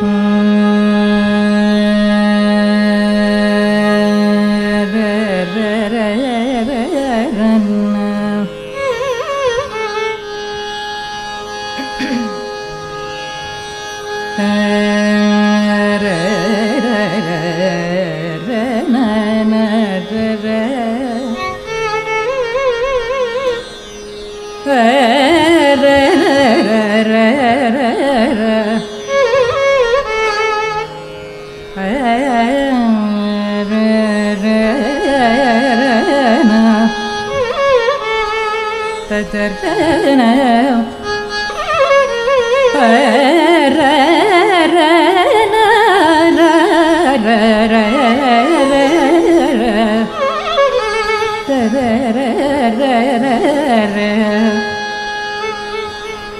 Hey, hey, hey.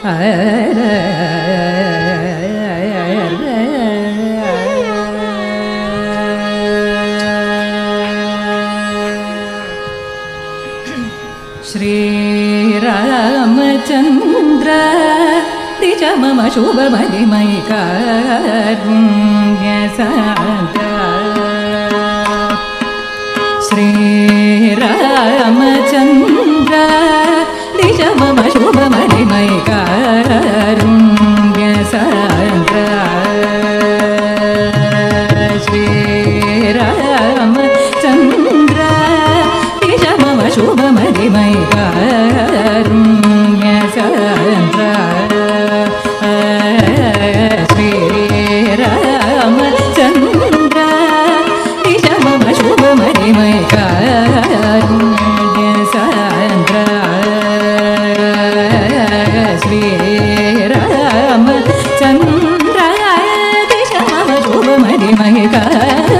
Hey. मम शुभ शुभमधिमयिकार्यसान्त श्रीरामचन्द्र दिशमम शुभमधिमयिकार्यसान्त श्रीरामचन्द्र दिशमम शुभमधिमयिकारुण्य 买的买个。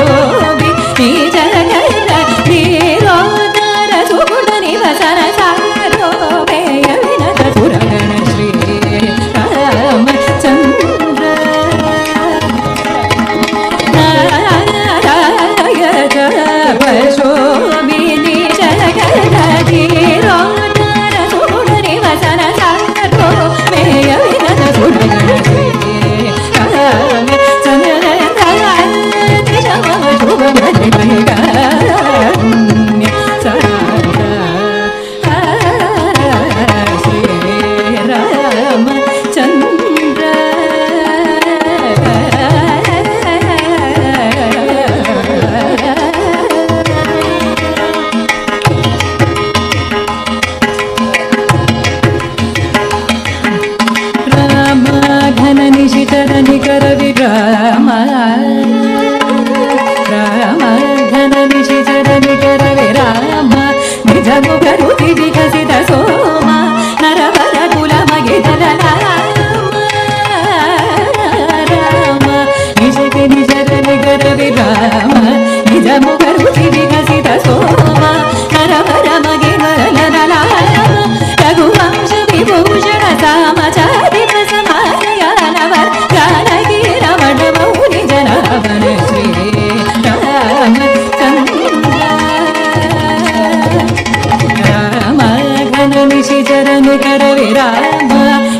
చరణుకర విరామ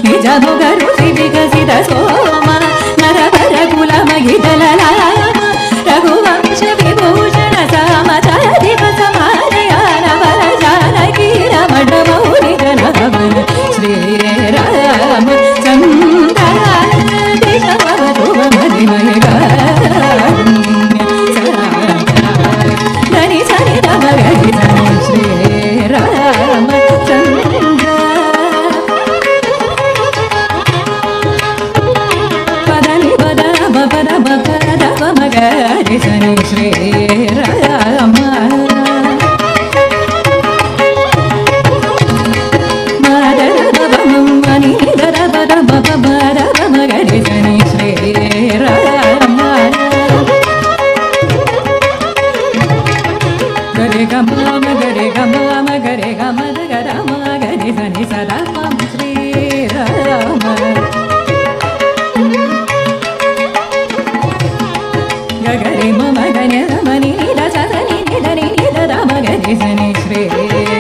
నిజముగరు వికసిత సోమ నరవర కులమగి रे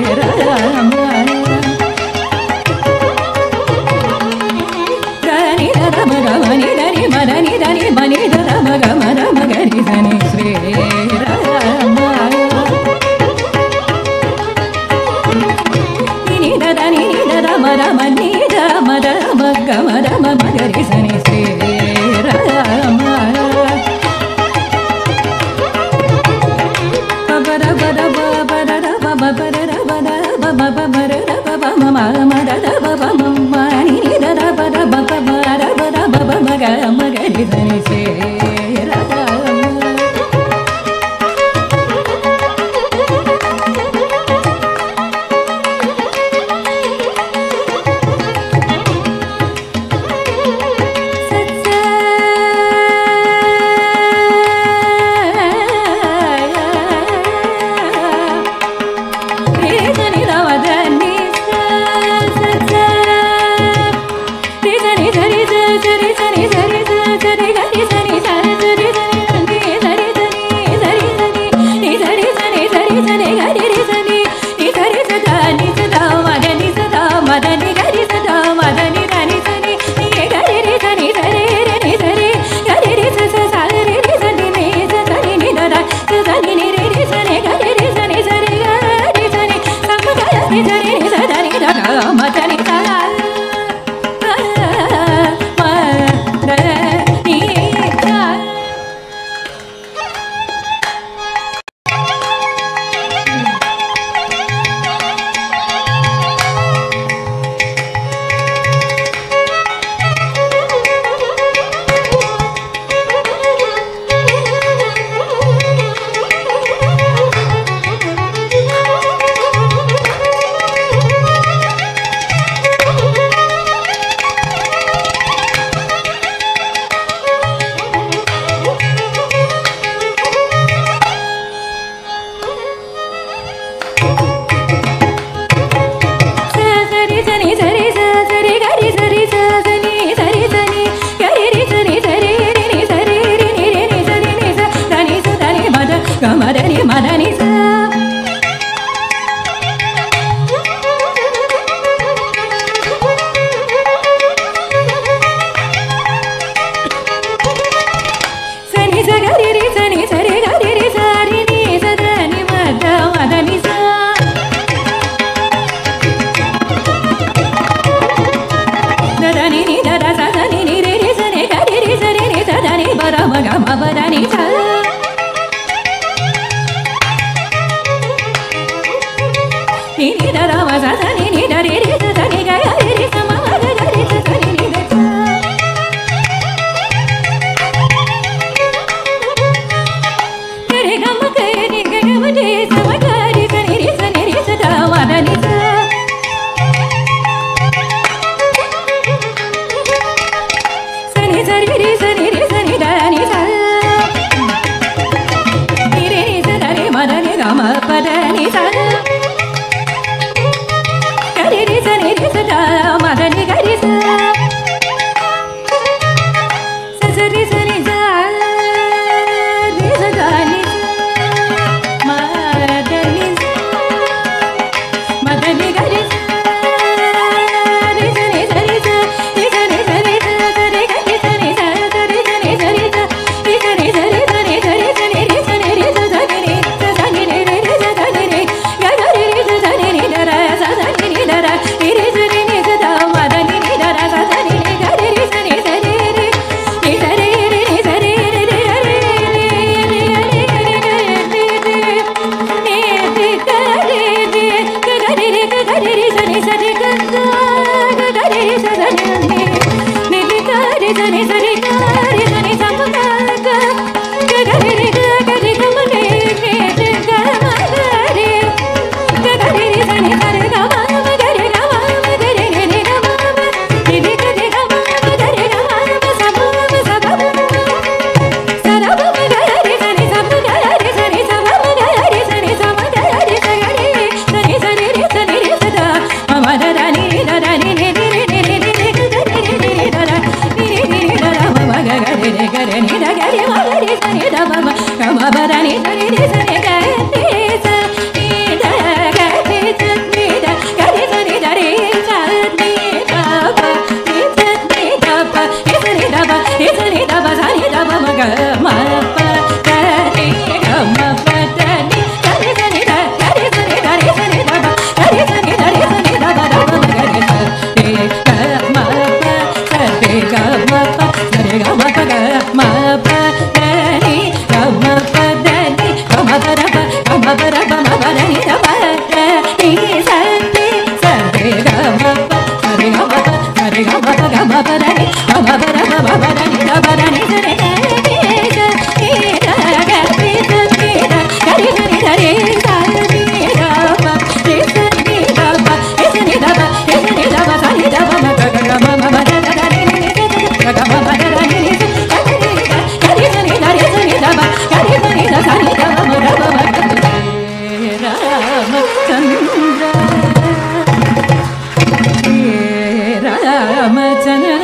你走 re ni da ga re ma re ni da ni da I'm a rahmetine